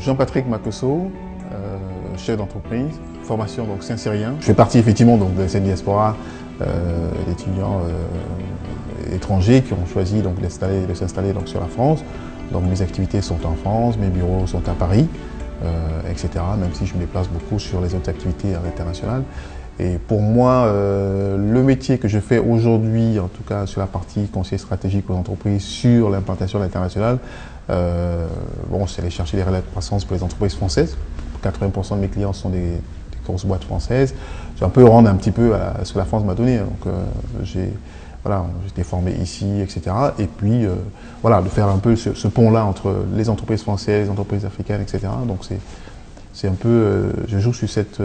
Jean-Patrick Makoso, euh, chef d'entreprise, formation donc saint-syrien. Je fais partie effectivement donc, de cette diaspora euh, d'étudiants euh, étrangers qui ont choisi donc, de s'installer sur la France. Donc mes activités sont en France, mes bureaux sont à Paris, etc. Même si je me déplace beaucoup sur les autres activités à l'international. Et pour moi, le métier que je fais aujourd'hui, en tout cas sur la partie conseiller stratégique aux entreprises, sur l'implantation internationale, euh, bon, aller chercher des relais de croissance pour les entreprises françaises. 80% de mes clients sont des, grosses boîtes françaises. C'est un peu rendre un petit peu à ce que la France m'a donné. Donc, euh, j'ai voilà, été formé ici, etc. Et puis, euh, voilà, de faire un peu ce, pont-là entre les entreprises françaises, les entreprises africaines, etc. Donc, c'est un peu, je joue sur cette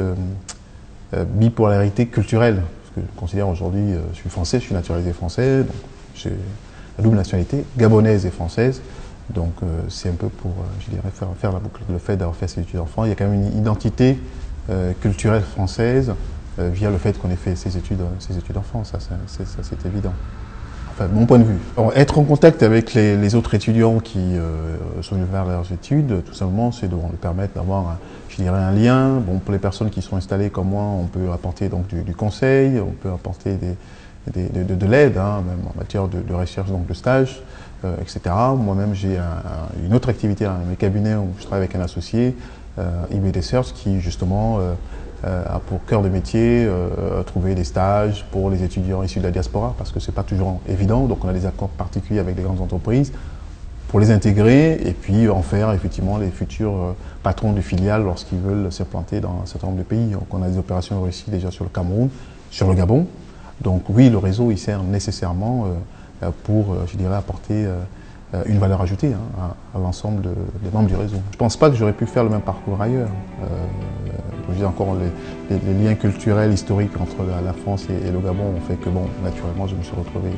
bipolarité culturelle. Parce que je considère aujourd'hui, je suis français, je suis naturalisé français, donc j'ai la double nationalité, gabonaise et française. Donc euh, c'est un peu pour, euh, je dirais, faire, faire la boucle. Le fait d'avoir fait ses études en France, il y a quand même une identité euh, culturelle française via le fait qu'on ait fait ses études, ses études. Ça, c'est évident. Enfin, mon point de vue. être en contact avec les, autres étudiants qui sont venus vers leurs études, tout simplement, c'est de leur permettre d'avoir, je dirais, un lien. Bon, pour les personnes qui sont installées comme moi, on peut apporter donc du, conseil, on peut apporter des, de, l'aide, hein, même en matière de, recherche, donc de stage. Euh, etc. Moi-même, j'ai une autre activité dans mes cabinets où je travaille avec un associé, euh, IBD Search, qui justement euh, a pour cœur de métier trouver des stages pour les étudiants issus de la diaspora, parce que ce n'est pas toujours évident. Donc on a des accords particuliers avec des grandes entreprises pour les intégrer et puis en faire effectivement les futurs patrons de filiales lorsqu'ils veulent s'implanter dans un certain nombre de pays. Donc on a des opérations réussies déjà sur le Cameroun, sur le Gabon. Donc oui, le réseau, il sert nécessairement pour, euh, je dirais, apporter euh, une valeur ajoutée hein, à, l'ensemble des membres du réseau. Je ne pense pas que j'aurais pu faire le même parcours ailleurs. je dis encore, les, liens culturels, historiques entre la, France et, le Gabon ont fait que, bon, naturellement, je me suis retrouvé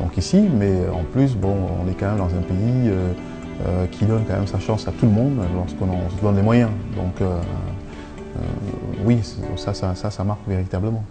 donc ici, mais en plus, bon, on est quand même dans un pays qui donne quand même sa chance à tout le monde lorsqu'on se donne les moyens. Donc, oui, ça, ça, ça marque véritablement.